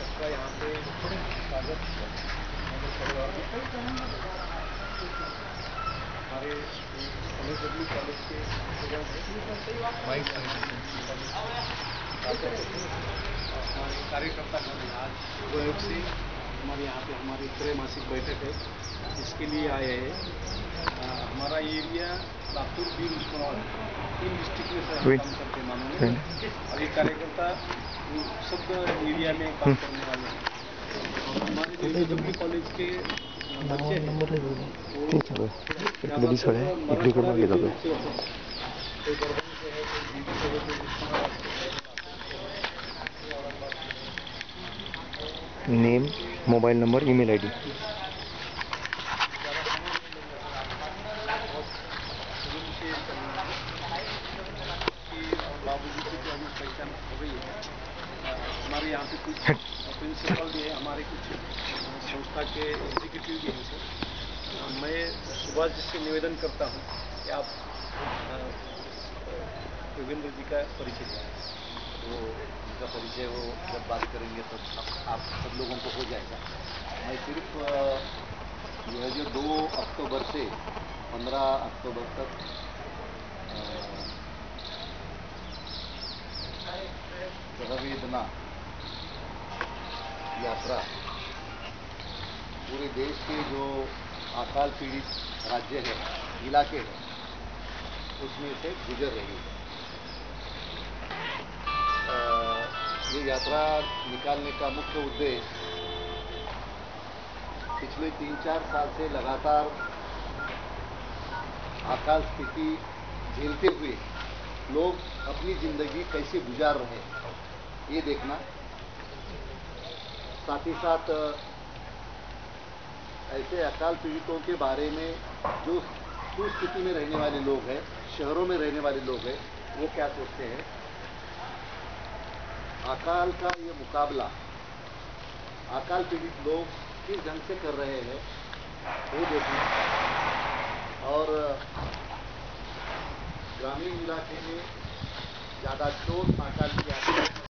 सबका यहाँ पे स्वागत है मेरे परिवार में हमारे एल कॉलेज के हमारे कार्यकर्ता गण हैं आज गोयब से हमारे यहाँ पे हमारी त्रैमासिक बैठक है इसके लिए आए हैं हमारा एरिया लातूर बीर उस्मानाबाद तीन डिस्ट्रिक्ट में से हम Wait. काम करते हैं और ये कार्यकर्ता सब एरिया में काम करने वाले हैं हमारे कॉलेज के name mobile number email ID. बाबूजी की जो अभी पहचान हो गई है अ, हमारे यहाँ पे कुछ प्रिंसिपल भी है हमारे कुछ संस्था के एग्जीक्यूटिव भी हैं सर मैं सुभाष जी से निवेदन करता हूँ कि आप योगेंद्र जी का परिचय दें। वो उनका परिचय वो जब बात करेंगे तब आप, आप सब लोगों को हो जाएगा। मैं सिर्फ़ यह जो दो अक्टूबर से पंद्रह अक्टूबर तक सहवेदना यात्रा। पूरे देश के जो अकाल पीड़ित राज्य है, इलाके हैं, उसमें से गुजर रही है। ये यात्रा निकालने का मुख्य उद्देश्य पिछले तीन चार साल से लगातार अकाल स्थिति झेलते हुए लोग अपनी ज़िंदगी कैसे गुजार रहे हैं, ये देखना साथ ही साथ ऐसे अकाल पीड़ितों के बारे में जो सुस्थिति में रहने वाले लोग हैं, शहरों में रहने वाले लोग हैं, वो क्या सोचते हैं? अकाल का ये मुकाबला अकाल पीड़ित लोग किस ढंग से कर रहे हैं, वो देखना। और, ग्रामीण इलाके में ज़्यादा शोर अकाल की आशंका